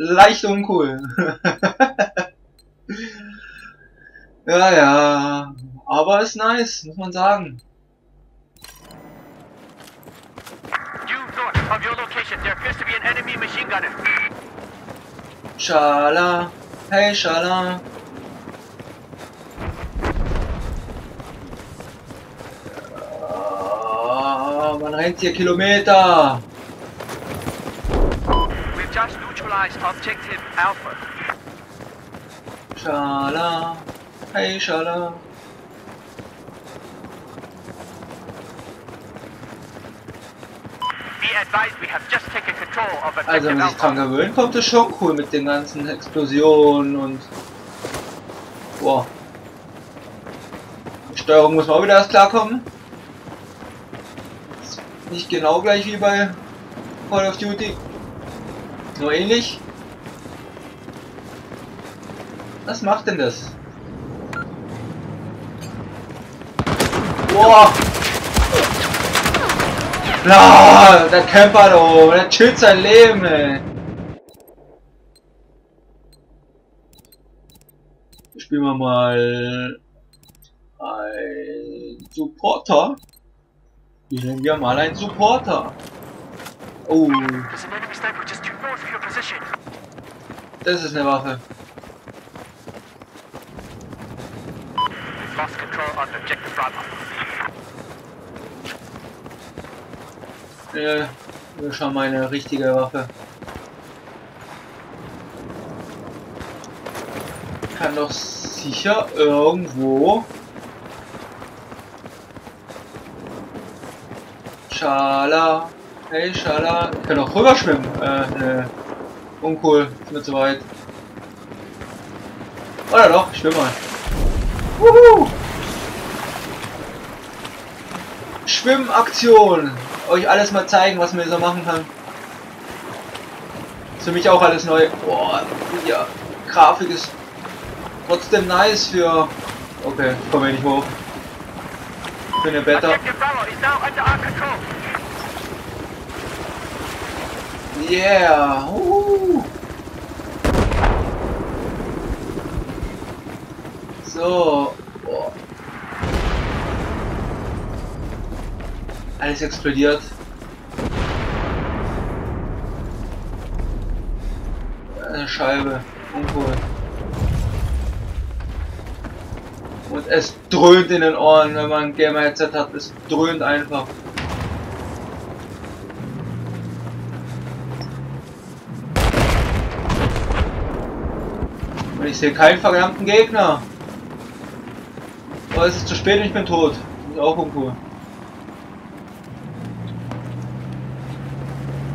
leicht uncool. ja, ja. Aber ist nice, muss man sagen. Schala, hey Schala. Oh, man rennt hier Kilometer. Just neutralized objective Alpha. Schala, hey Schala. Also wenn man sich dran gewöhnt, kommt es schon cool mit den ganzen Explosionen und... Boah. Die Steuerung muss man auch wieder erst klarkommen. Ist nicht genau gleich wie bei Call of Duty. Nur ähnlich. Was macht denn das? Boah! Na, der Camper da, der chillt sein Leben, ey. Spielen wir mal ein Supporter. Spielen wir mal ein Supporter. Oh. Das ist eine Waffe. Lost control on objective Bravo. Äh, schon meine richtige Waffe. Kann doch sicher irgendwo Schala. Hey Schala. Ich kann doch rüberschwimmen. Äh, ne. Uncool. Ist mir zu weit. Oder doch, ich schwimme mal. Wuhu! Schwimmaktion euch alles mal zeigen, was man so machen kann. Ist für mich auch alles neu. Boah, ja, Grafik ist trotzdem nice für... Okay, ich komme nicht hoch. Für eine Beta. Yeah! Uh. So. Boah. Alles explodiert. Eine Scheibe. Uncool. Und es dröhnt in den Ohren, wenn man ein Gamer Headset hat. Es dröhnt einfach. Ich sehe keinen verdammten Gegner. Aber es ist zu spät und ich bin tot. Das ist auch uncool.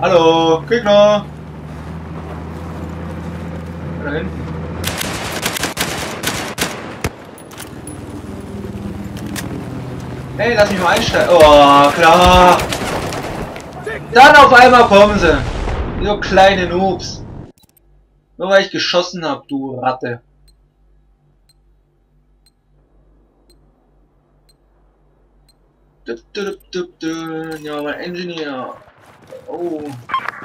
Hallo, Gegner! Dahin. Hey, lass mich mal einsteigen. Oh, klar! Dann auf einmal kommen sie! So kleine Noobs. Nur weil ich geschossen habe, du Ratte. Ja, mein Engineer. Oh.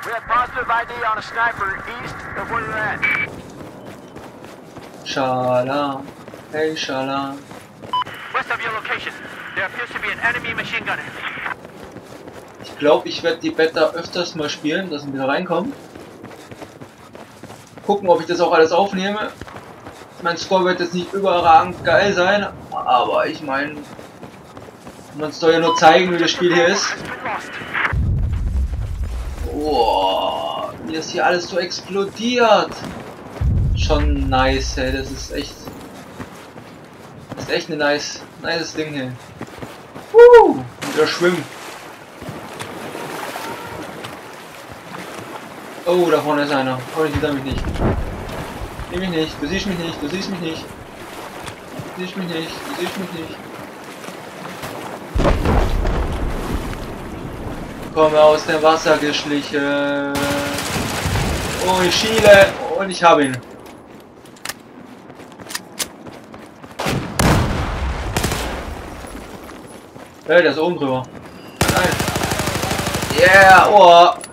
We have positive ID on a sniper east of where you're at. Shala. Hey, Shala. West of your location. There appears to be an enemy machine gunner. Ich glaube, ich werde die Beta öfters mal spielen, dass wir wieder reinkommen. Gucken, ob ich das auch alles aufnehme. Mein Score wird jetzt nicht überragend geil sein, aber ich meine, man soll ja nur zeigen, wie das Spiel hier ist. Boah, wie das hier alles so explodiert. Schon nice, ey. Das ist echt. Das ist echt ein nice, nice Ding hier. Uh, wieder schwimmen. Oh, da vorne ist einer. Oh, ich sieht mich nicht. Nimm mich nicht, du siehst mich nicht, du siehst mich nicht. Du siehst mich nicht, du siehst mich nicht. komme aus dem Wasser geschlichen. Oh, ich schiele und ich habe ihn. Hey, der ist oben drüber. Nein. Yeah, oh.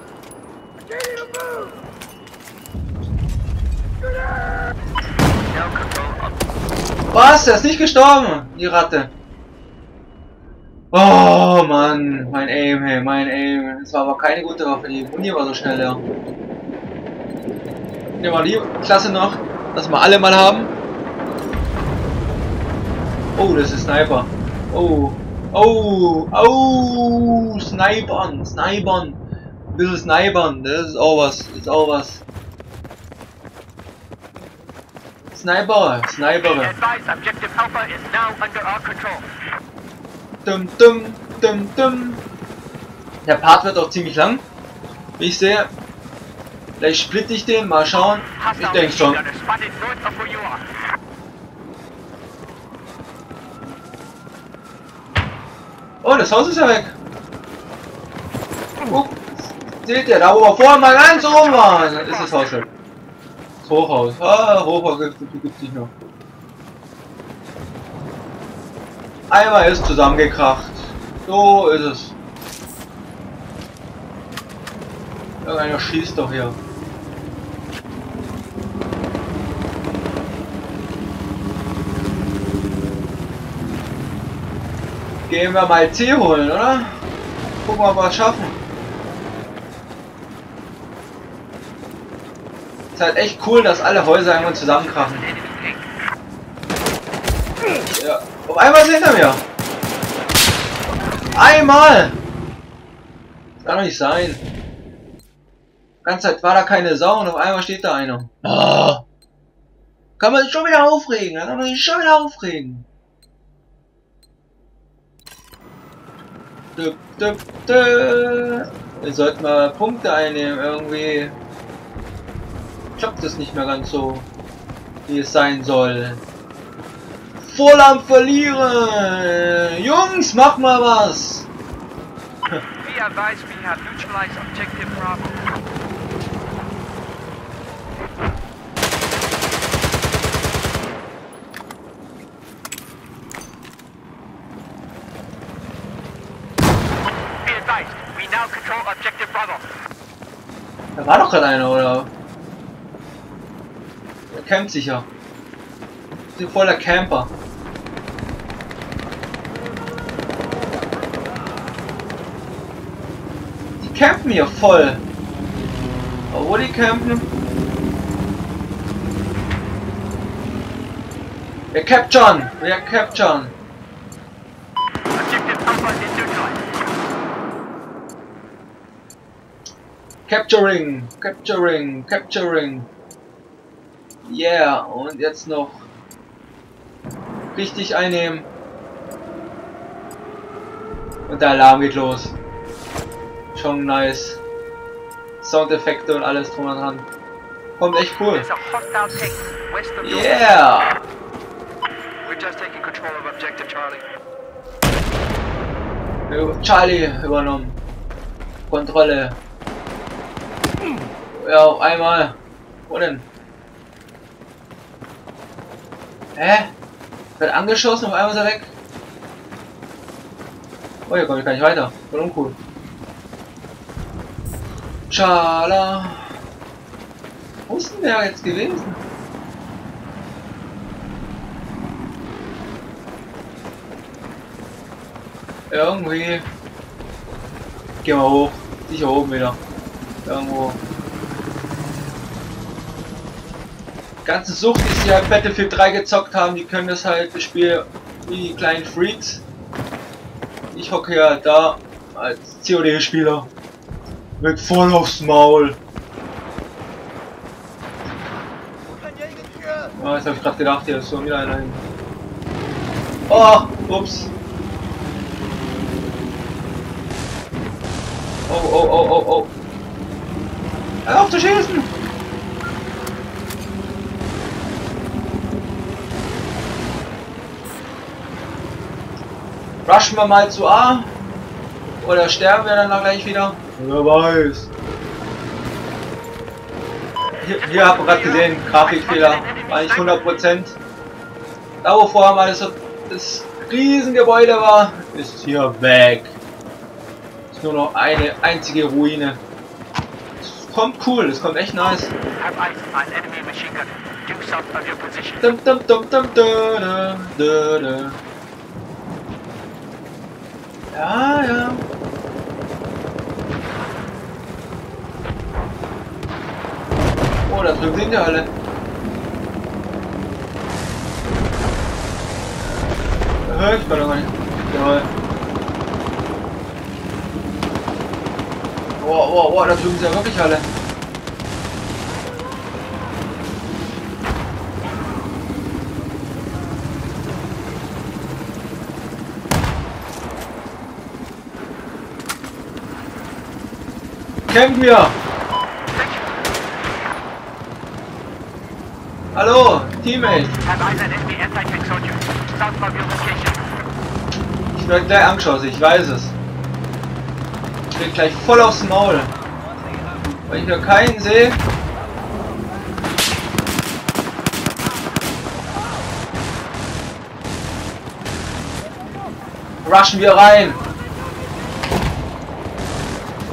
Was? Er ist nicht gestorben, die Ratte. Oh Mann, mein Aim, hey, mein Aim. Das war aber keine gute Waffe, die Muni war so schnell, ja. Nehmen wir die Klasse noch, dass wir alle mal haben. Oh, das ist Sniper. Oh, oh, oh, Snipern, Snipern. Ein bisschen Snipern, das ist auch was, das ist auch was. Sniper, Be Sniper. advised, objective Alpha is now under our control. Dum, dum, dum, dum. Der Part wird auch ziemlich lang. Wie ich sehe. Vielleicht splitte ich den, mal schauen. Ich denke schon. Oh, das Haus ist ja weg. Guck, seht ihr, da wo wir vorher mal ganz oben waren, ist das Haus weg. Hochhaus. Ah, Hochhaus gibt es nicht mehr. Einmal ist zusammengekracht. So ist es. Irgendeiner schießt doch hier. Gehen wir mal C holen, oder? Gucken, wir es schaffen. Ist halt echt cool, dass alle Häuser irgendwann zusammenkrachen. Ja. Auf einmal ist er hinter mir. Einmal! Das kann doch nicht sein. Die ganze Zeit war da keine Sau und auf einmal steht da einer. Ah. Kann man sich schon wieder aufregen, kann man sich schon wieder aufregen. Dü, dü, dü. Wir sollten mal Punkte einnehmen, irgendwie klappt es nicht mehr ganz so, wie es sein soll. Voll am Verlieren! Jungs, mach mal was! Be advised, we have neutralized objective Bravo. Be advised, we now control objective Bravo. Da war doch gerade einer, oder? Campt sicher. Ist voller Camper. Die campen hier voll. Aber wo die campen? Wir capturen! Wir capturen! Capturing, capturing, capturing. Yeah, und jetzt noch richtig einnehmen. Und der Alarm geht los. Schon nice. Soundeffekte und alles drum und dran. Kommt echt cool. Yeah! Charlie übernommen. Kontrolle. Ja, auf einmal. Wo denn? Hä? Wird angeschossen, auf einmal ist er weg. Oh, hier komme ich gar nicht weiter. Voll uncool. Schala. Wo ist denn der jetzt gewesen? Irgendwie. Gehen wir hoch. Sicher oben wieder. Irgendwo. Ganze Sucht, die halt Battlefield 3 gezockt haben, die können das halt das Spiel wie die kleinen Freaks. Ich hocke ja da als COD-Spieler. Mit voll aufs Maul. Oh, jetzt hab ich gerade gedacht, hier ist schon wieder einer hin. Oh, ups. Oh, oh, oh, oh, oh. Hör auf zu schießen! Rushen wir mal zu A? Oder sterben wir dann gleich wieder? Wer weiß. Hier, hier habt ihr gerade gesehen, Grafikfehler. War nicht 100%. Da wo vorher mal das, das Riesengebäude war, ist hier weg. Ist nur noch eine einzige Ruine. Es kommt cool, es kommt echt nice. Dum dum dum dum da, da, da, da. Ja, ja. Oh, da drüben sind ja alle. Da höre ich mal noch nicht. Jawohl. Oh, oh, oh, da drüben sind ja wirklich alle. Kämpfen wir! Hallo, Teammate! Ich werde gleich angeschossen, ich weiß es. Ich bin gleich voll aufs Maul. Weil ich hier keinen sehe. Rushen wir rein.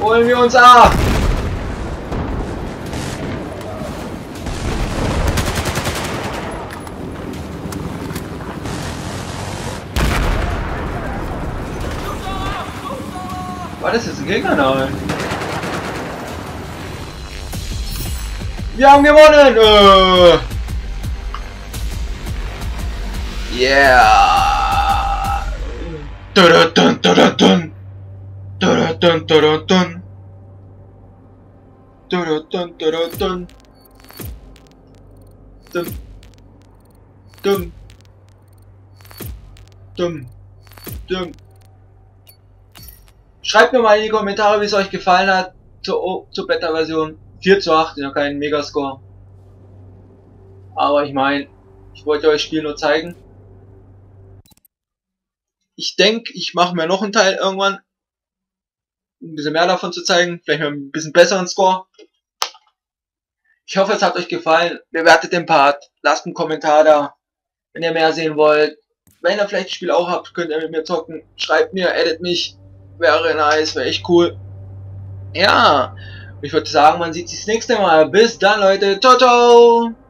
Holen wir uns ab. War das jetzt ein Gegnername? Wir haben gewonnen! Äh. Yeah! Dun, dun, dun, dun, dun. Dun, dun. Dum. Dum. Dum. Dum. Schreibt mir mal in die Kommentare, wie es euch gefallen hat zur, zur Beta-Version. 4 zu 8, ja kein Megascore. Aber ich meine, ich wollte euch das Spiel nur zeigen. Ich denke, ich mache mir noch einen Teil irgendwann. Ein bisschen mehr davon zu zeigen. Vielleicht mit ein bisschen besseren Score. Ich hoffe, es hat euch gefallen. Bewertet den Part. Lasst einen Kommentar da, wenn ihr mehr sehen wollt. Wenn ihr vielleicht das Spiel auch habt, könnt ihr mit mir zocken. Schreibt mir, edit mich. Wäre nice, wäre echt cool. Ja, ich würde sagen, man sieht sich das nächste Mal. Bis dann, Leute. Ciao, ciao.